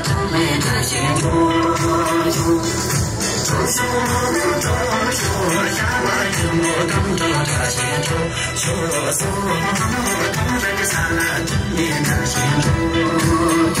灯里的星中中，中秋路的中秋，呀嘛云我等到的星中，秋松等着的灿烂的星中中。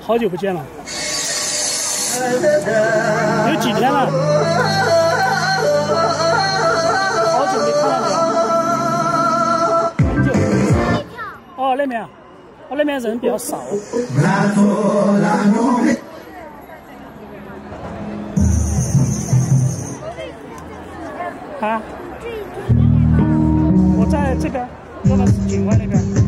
好久不见了，有几天了？那边，我，那边人比较少。啊？我在这边，坐到景外那边。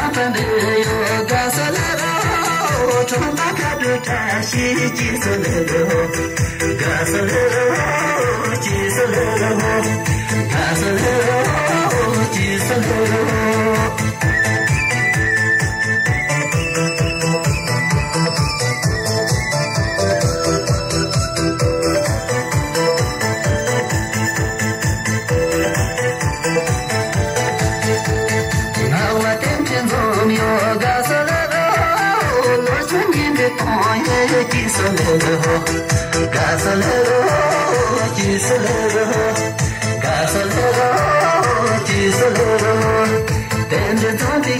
Gasolero, gasolero, gasolero,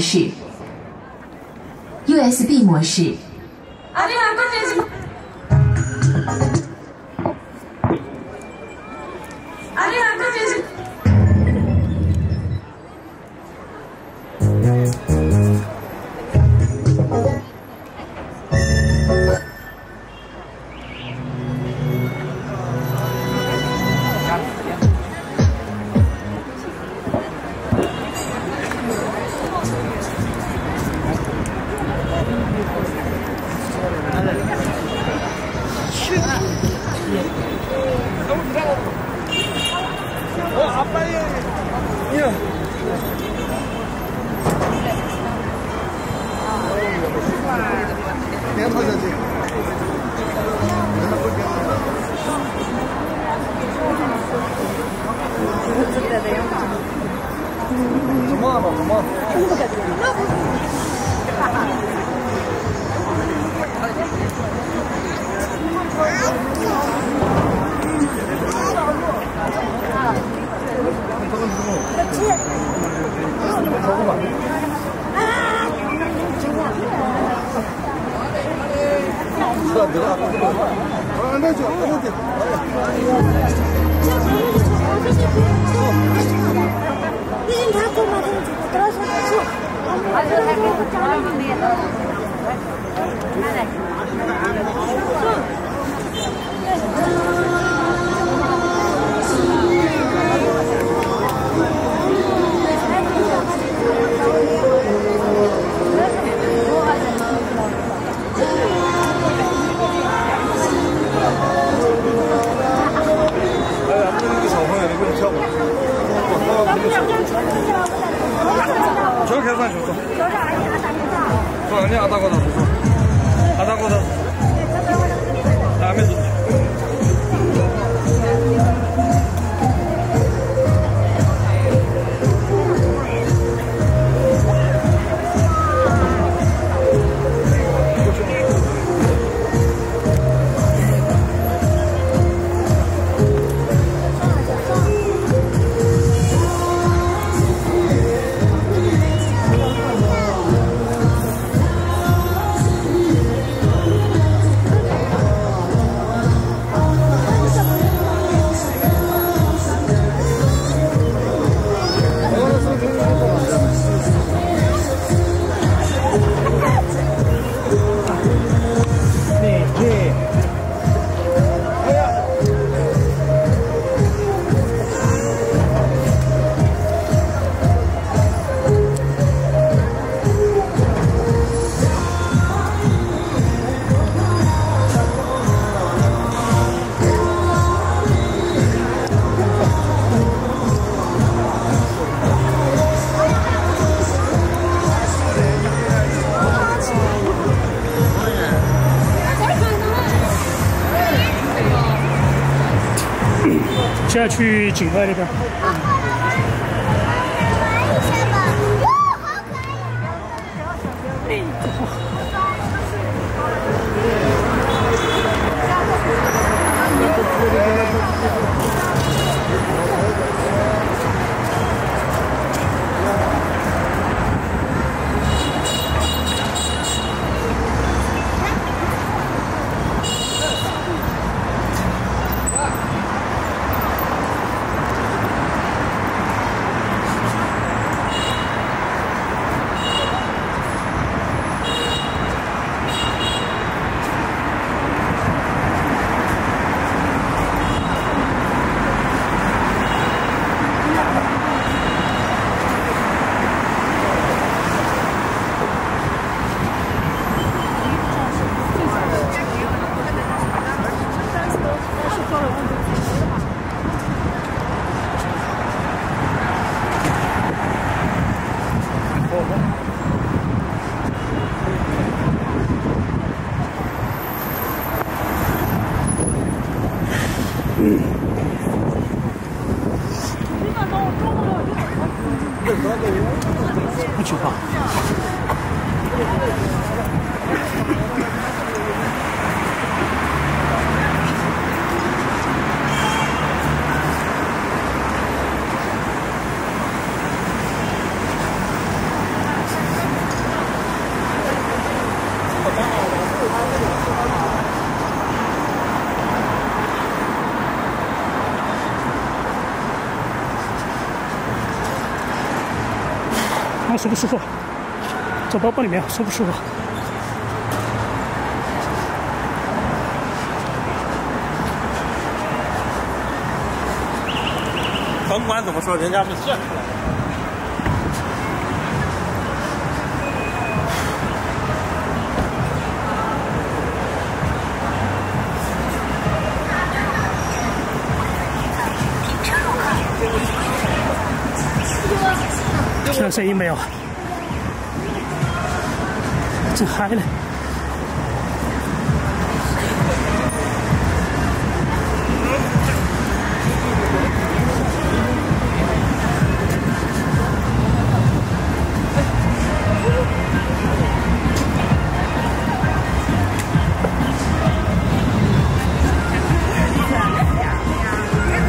是，USB 模式。 내가 터져지 이쪽이다 내가 도망 봐 도망 저거 봐. 아! 撤得了。啊，那行，那行。现在去景外那边。舒不舒服？走包包里面舒不舒服？甭管怎么说，人家是声音没有？真嗨呢！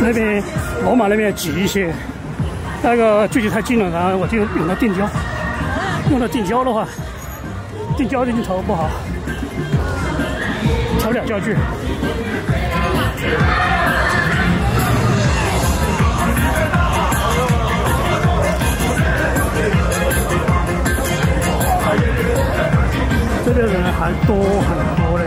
那边罗马那边挤一些。那个距离太近了，然后我就用它定焦。用它定焦的话，定焦的镜头不好，调点焦距。这边人还多很多嘞。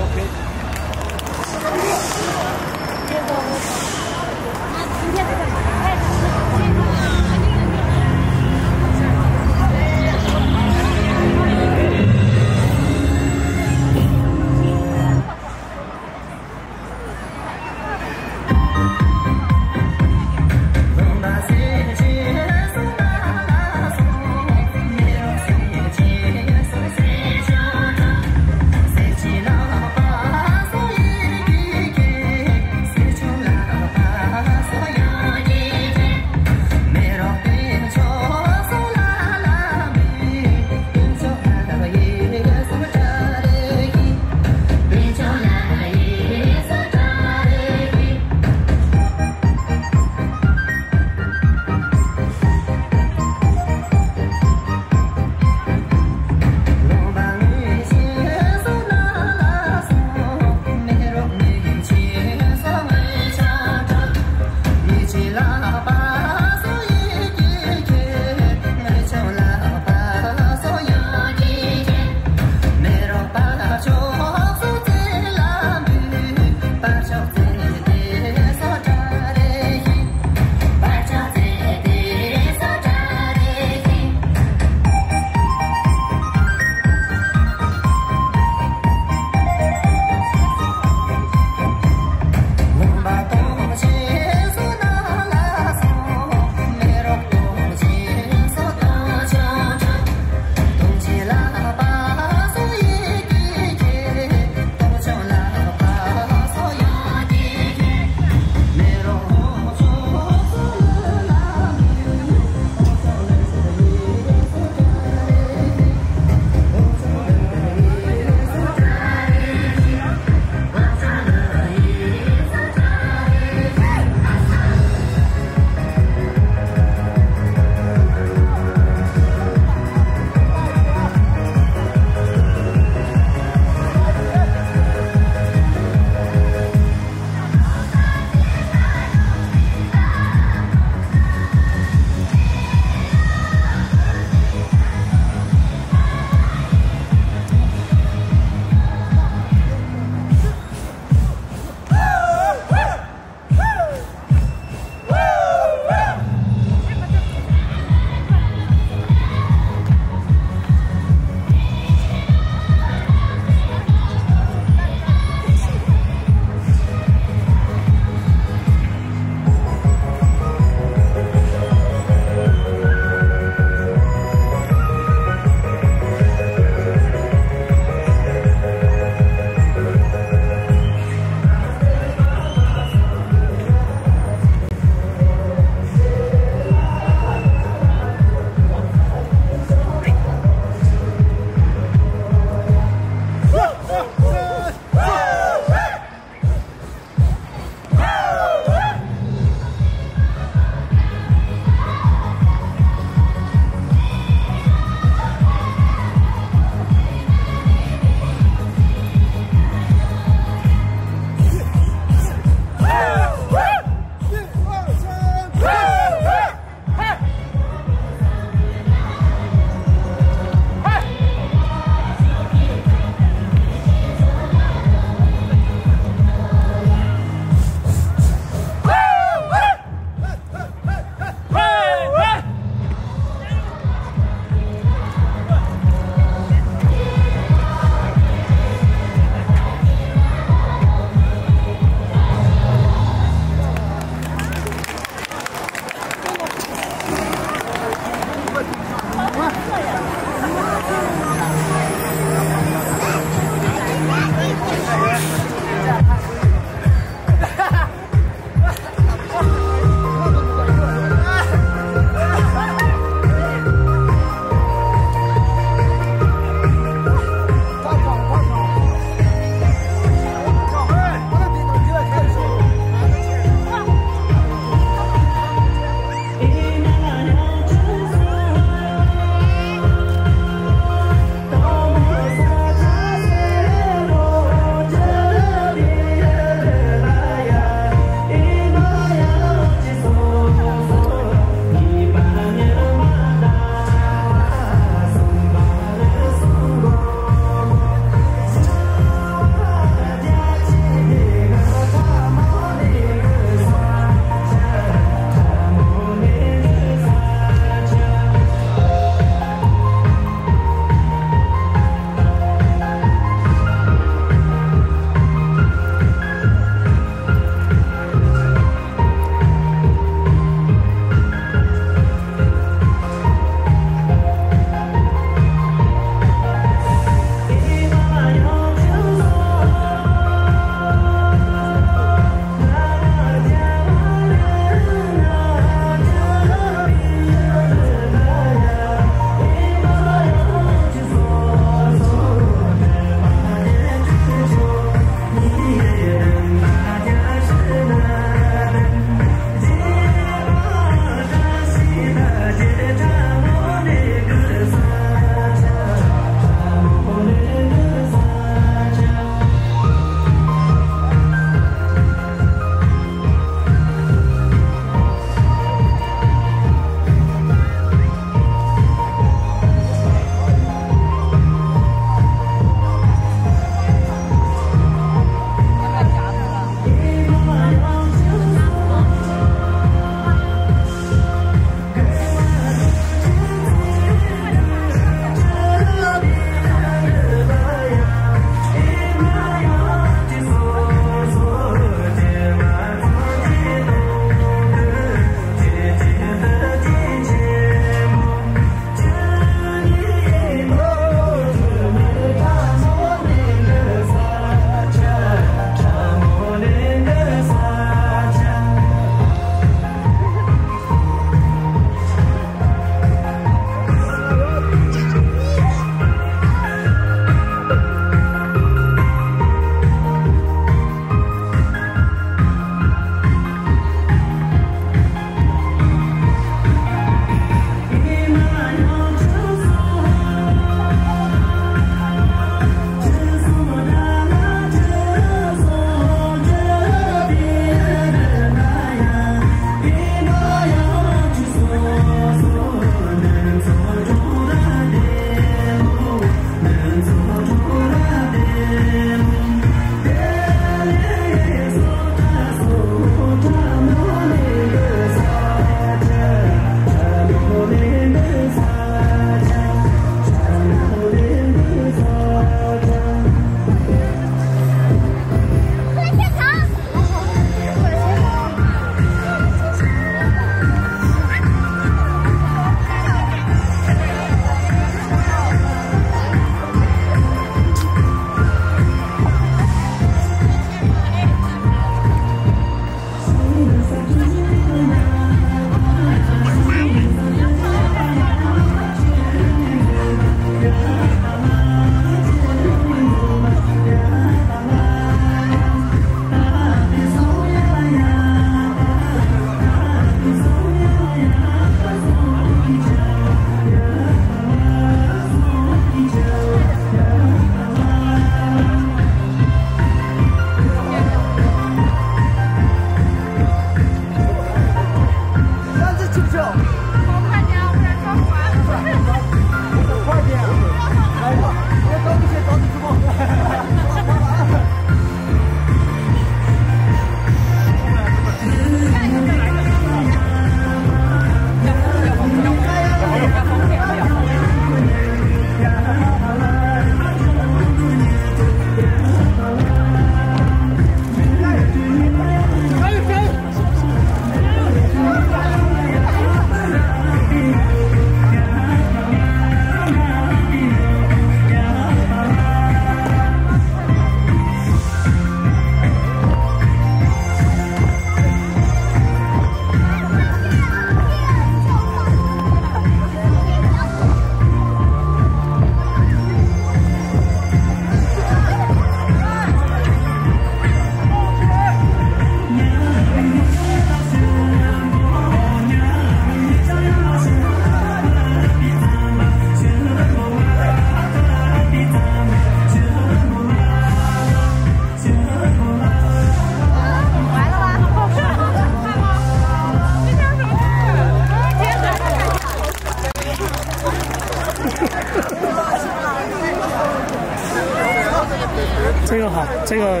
这个好，这个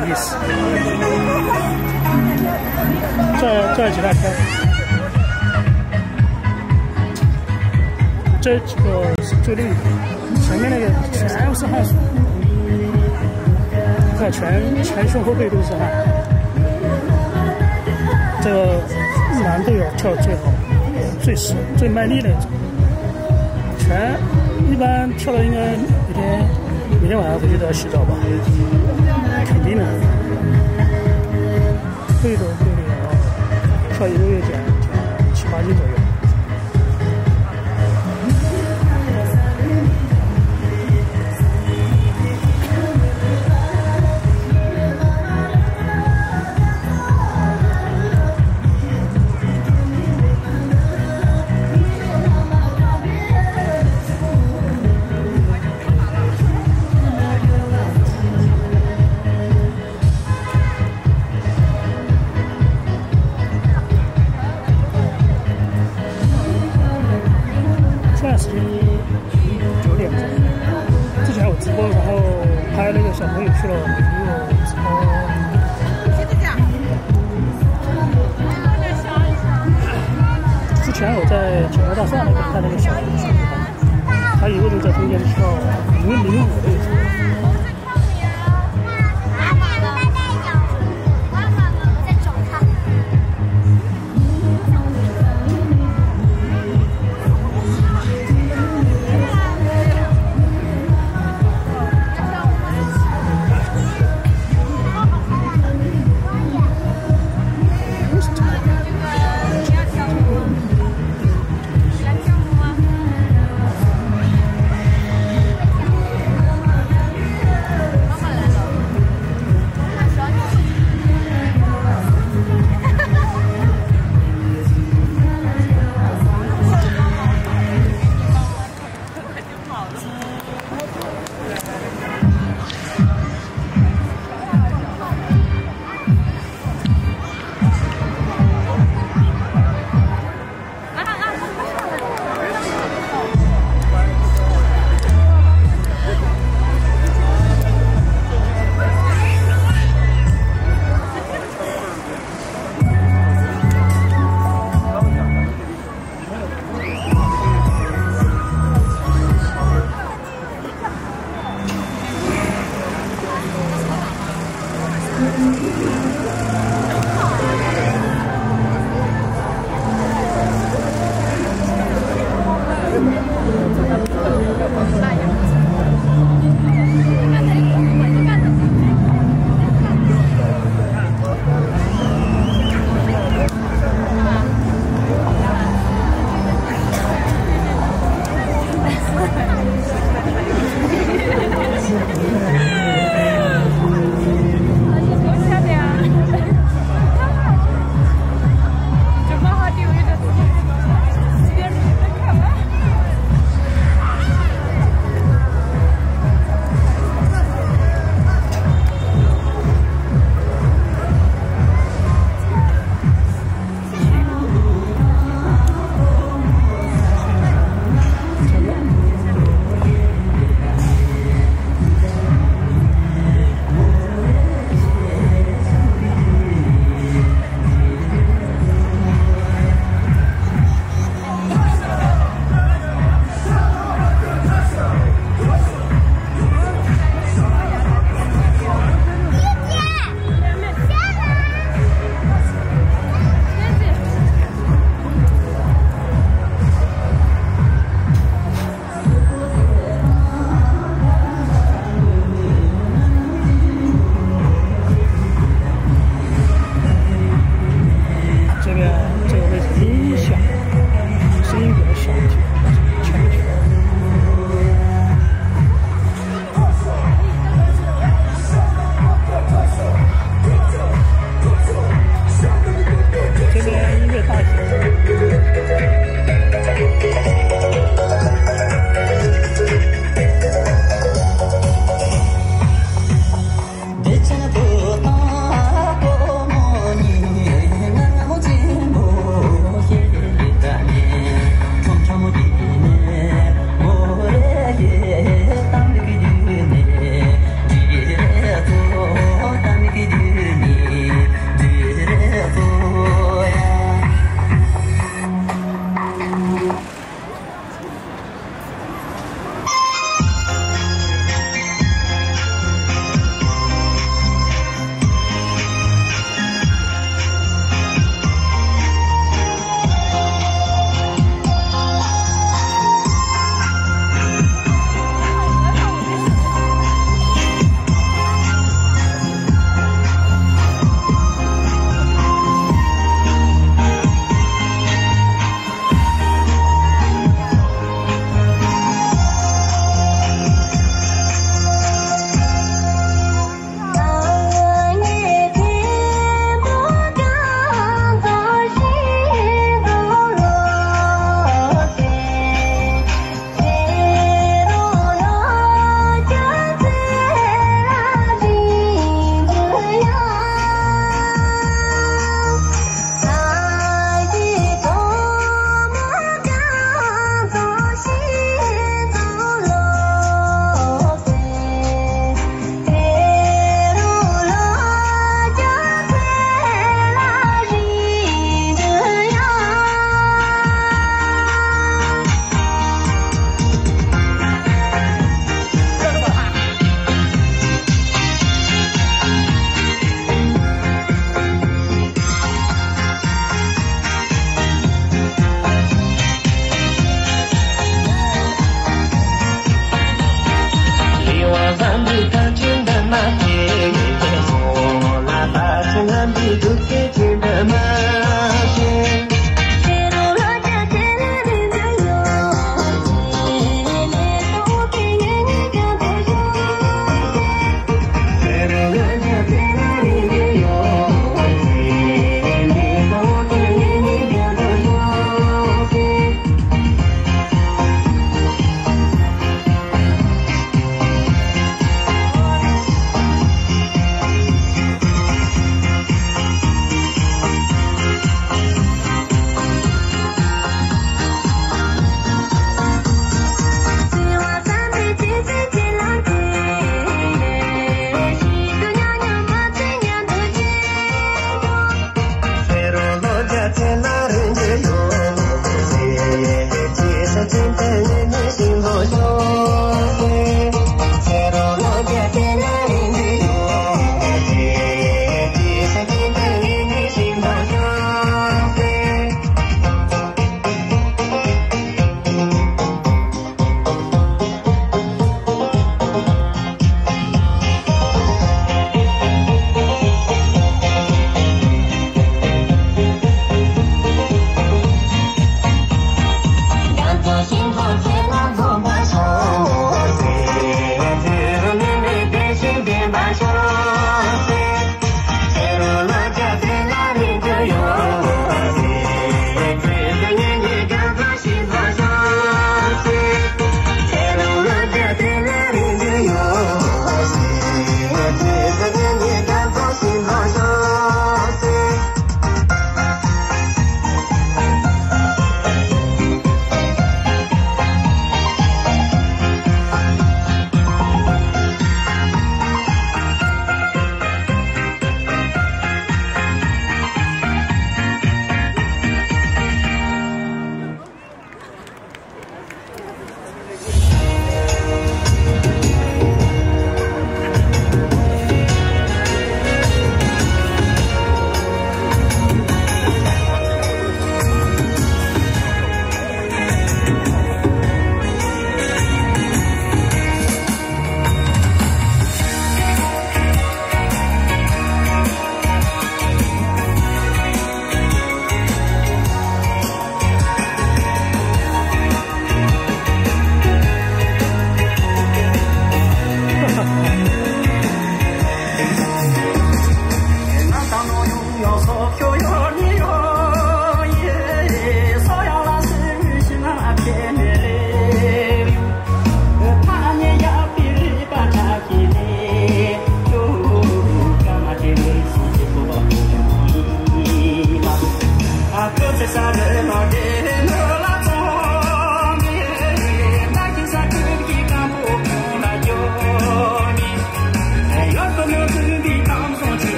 有意思。这这几大圈，这个是最累的，前面那个全是汗水，看全全胸后背都是汗。这个男队友跳最好，最实最卖力的那种，全一般跳的应该每天每天晚上回去都要洗澡吧，肯定的，背都背的。要跳一个月减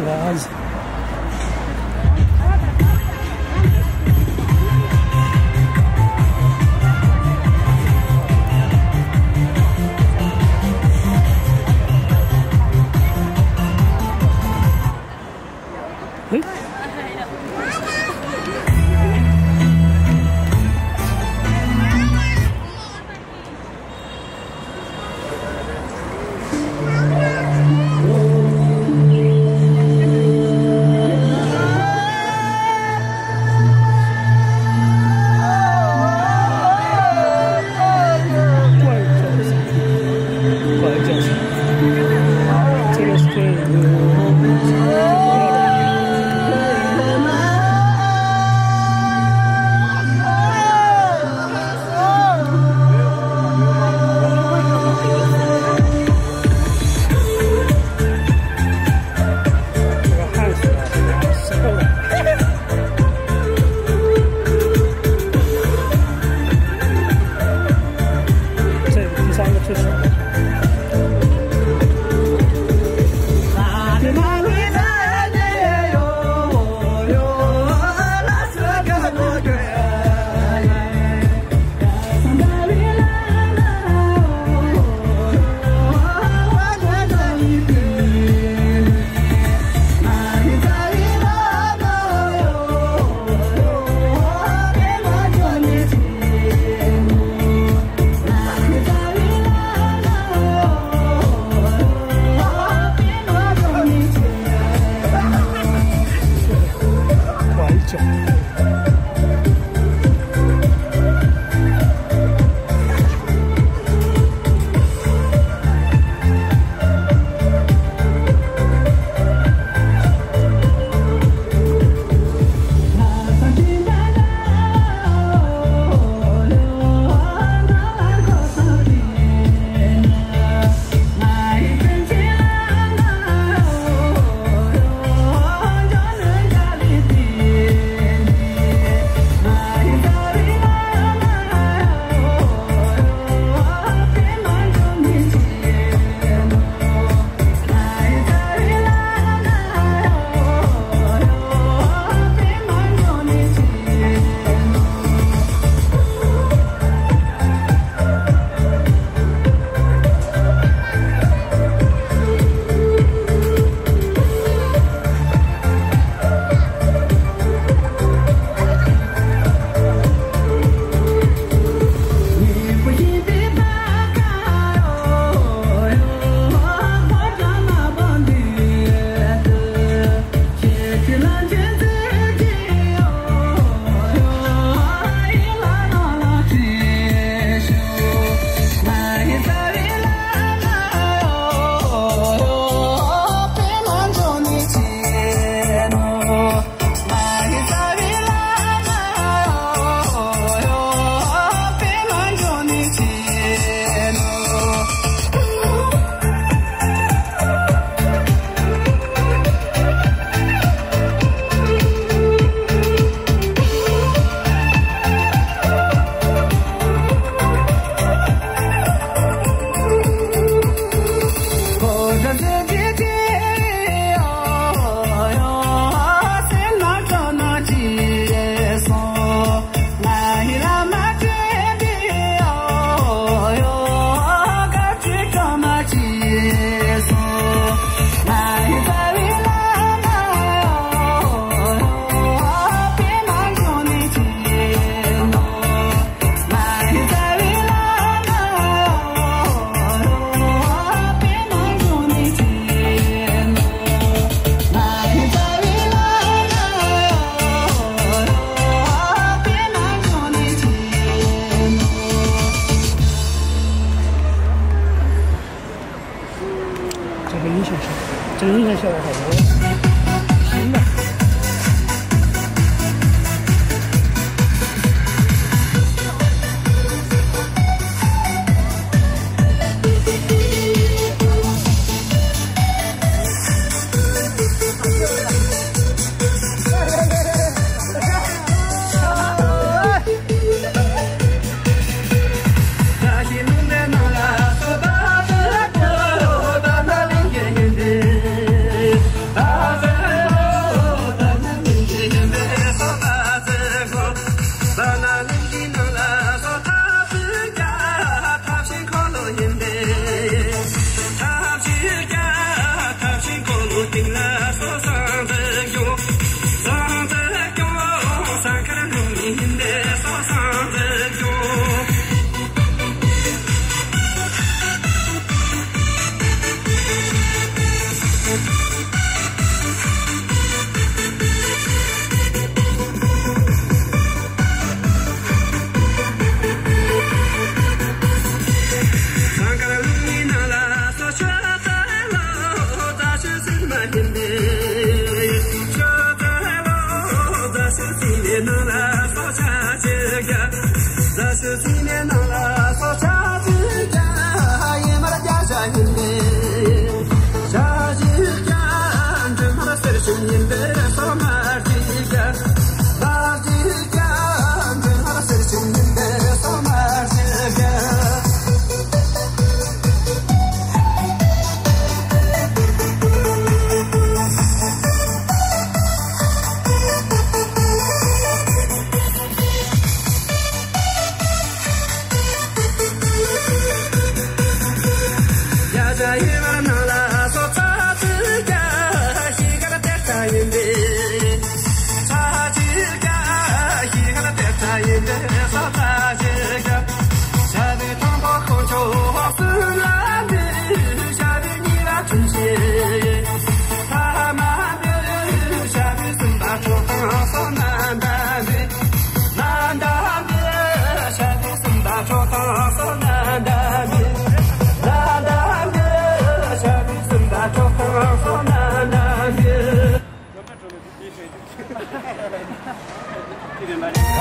点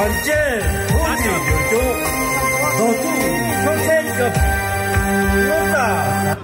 단체 혼이 요조 너도 평생급 요다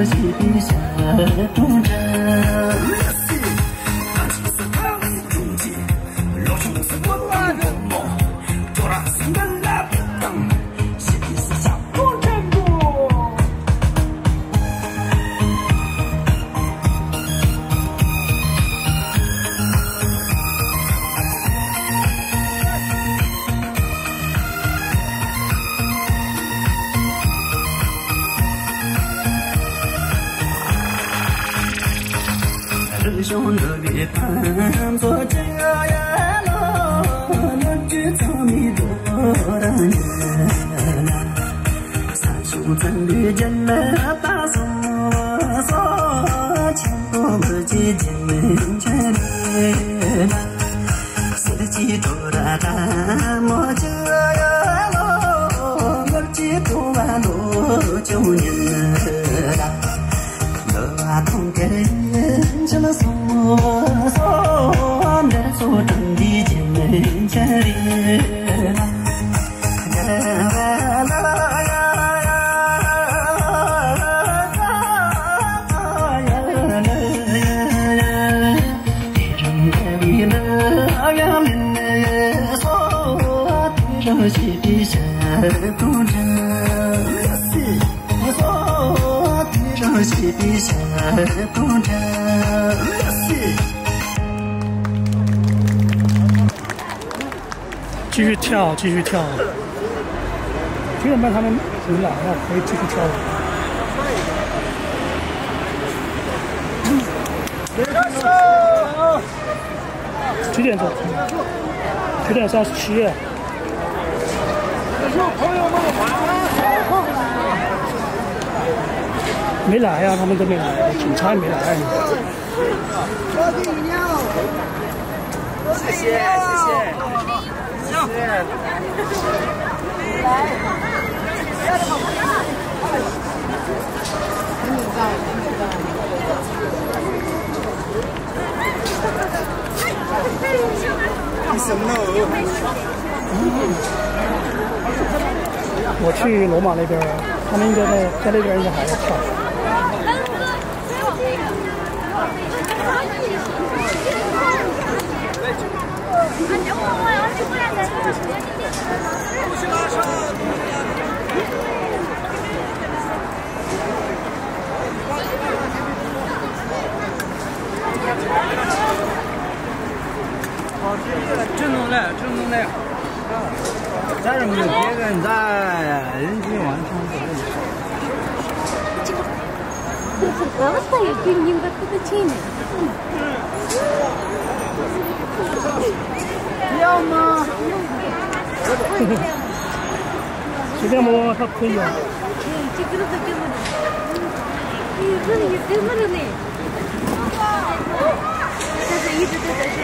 ཁས ཁས ཁས 九点三十七。没来呀，他们都没来，警察也没来。谢谢谢谢。你我去罗马那边，他们应该在在那边应该还在跳。郑东来，郑东来。咱这没有别人，咱人均完全不认识。 Оставь фильм, как это теми. 随便摸，他可以啊。 Тигры закинули. Тигры не тигры. Это идет это что?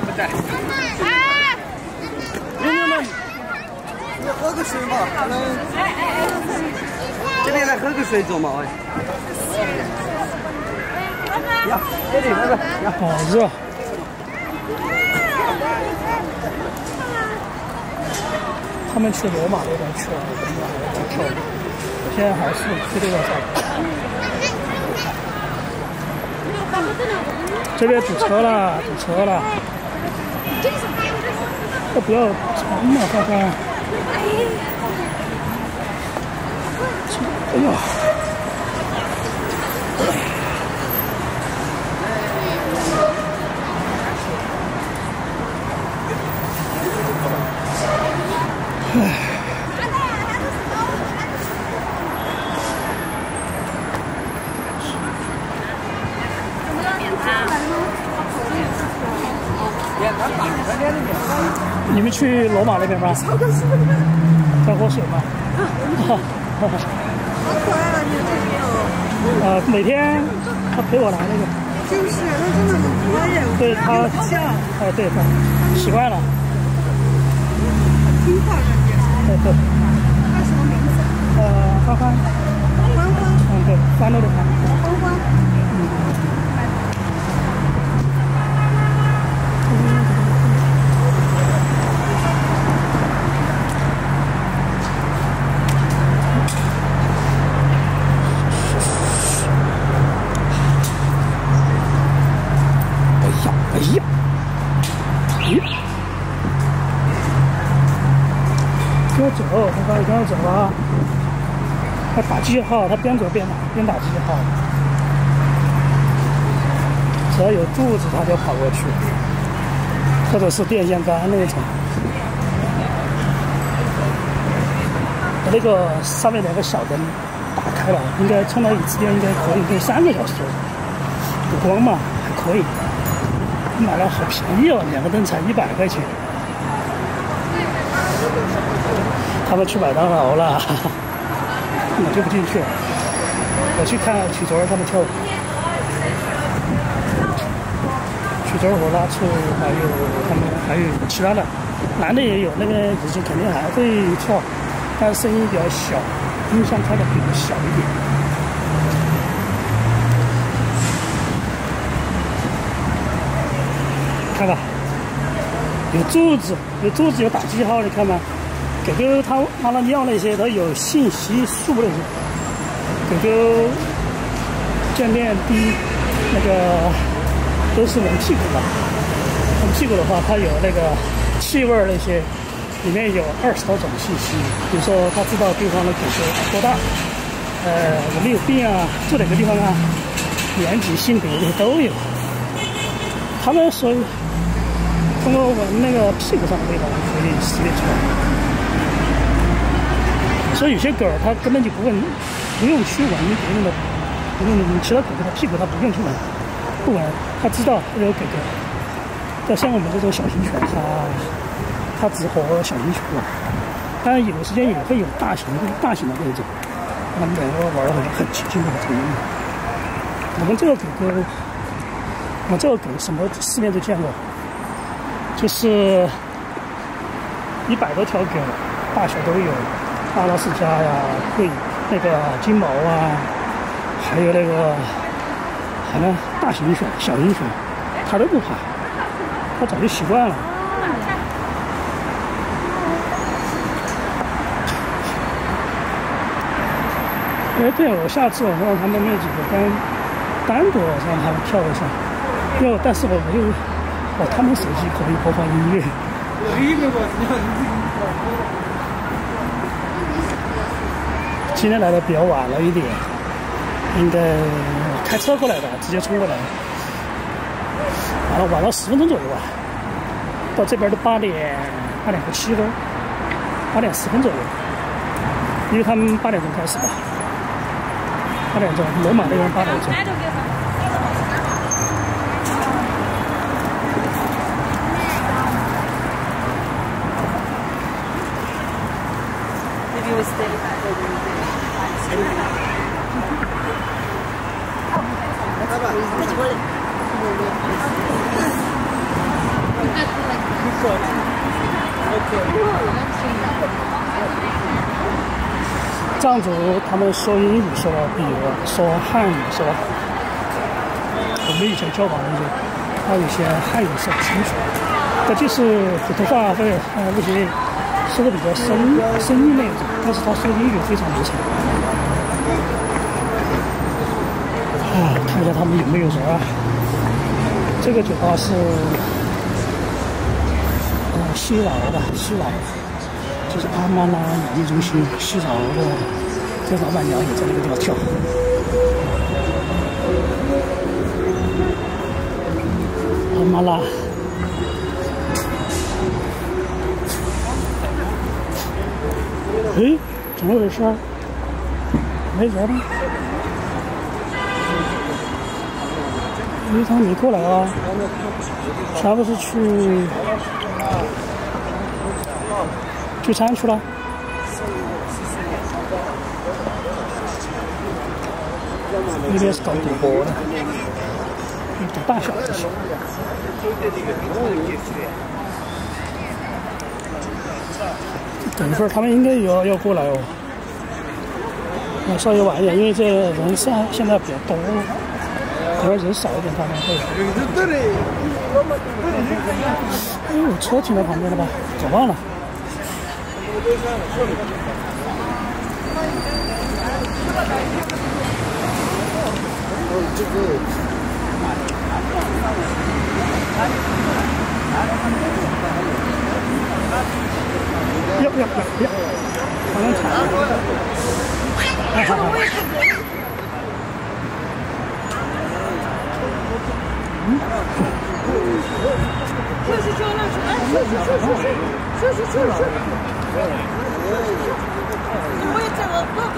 给给给，不在。喝个水嘛，这边来喝个水走嘛，哎。呀，这里那个呀，好热。他们去罗马那边去了，去跳舞。现在还是去这个上。这边堵车了，堵车了。都不要长嘛，大概。哎呀！你们去罗马那边吗？喝口水吗？好可爱啊，你这。呃，每天他陪我来那个，就是，他真的很可爱。对他，哎，对他习惯了，听话感觉。对对，他什么名字？呃，欢欢，欢欢，嗯，对，欢乐的欢。走，他说跟我走啊，他打记号，他边走边打，边打记号，只要有柱子他就跑过去，或者是电线杆那种。把那个上面两个小灯打开了，应该充了一次电应该可以用三个小时，补光嘛还可以。买了好便宜哦，两个灯才一百块钱。他们去麦当劳了，我就不进去。我去看曲卓他们跳舞。曲卓儿和拉出，还有他们还有其他的，男的也有，那个日子肯定还会跳，但声音比较小，音箱开的比较小一点。看吧，有柱子，有柱子，有打记号，你看吗？狗狗它它那尿那些都有信息素那些，狗狗粪便滴那个都是闻屁股的，闻屁股的话，它有那个气味那些，里面有二十多种信息，比如说它知道对方的狗狗多大，呃有没有病啊，住哪个地方啊，年纪、性别这些都有。他们说通过闻那个屁股上的味道可以识别出来。所以有些狗它根本就不闻，不用去闻别人的，不用其他狗狗的屁股，它不用去闻，不闻，它知道这有狗狗。但像我们这种小型犬，它它只和小型犬玩，当然有的时间也会有大型大型的那种，它们两个玩的很很亲近的很。我们这个狗狗，我这个狗什么世面都见过，就是一百多条狗，大小都有。阿拉斯加呀，会那个金毛啊，还有那个好像大型犬、小型犬，它都不怕，它早就习惯了。哎，对，我下次我让他们那几个单单独让他们跳一下，因为但是我没有，哦，他们手机可以播放音乐。今天来的比较晚了一点，应该开车过来的，直接冲过来，完了晚了十分钟左右吧。到这边都八点八点十七分，八点十分左右，因为他们八点钟开始吧，八点钟，罗马那边八点钟。藏族他们说英语说的比我说汉语说的好。我们以前交往的时候，他有些汉语说不清楚，他就是普通话或者呃那些说的比较生生硬那种，但是他说英语非常流畅。啊，看一下他们有没有人啊？这个酒吧是呃西饶的，西饶。就是阿妈拉演艺中心，西饶的这老板娘也在那个地方跳。阿妈拉，哎，怎么回事？没人吗？为啥没过来啊？全部是去？聚餐去了，那边是搞赌博的，赌大小的去。等一会儿他们应该也要要过来哦，要稍微晚一点，因为这人现现在比较多，等会人少一点他们会。哎呦，车停在旁边了吧？搞忘了。呀呀呀呀！好像惨了。哎，好。嗯，确实交上去，哎，确实确实确实，你我也见了，不不。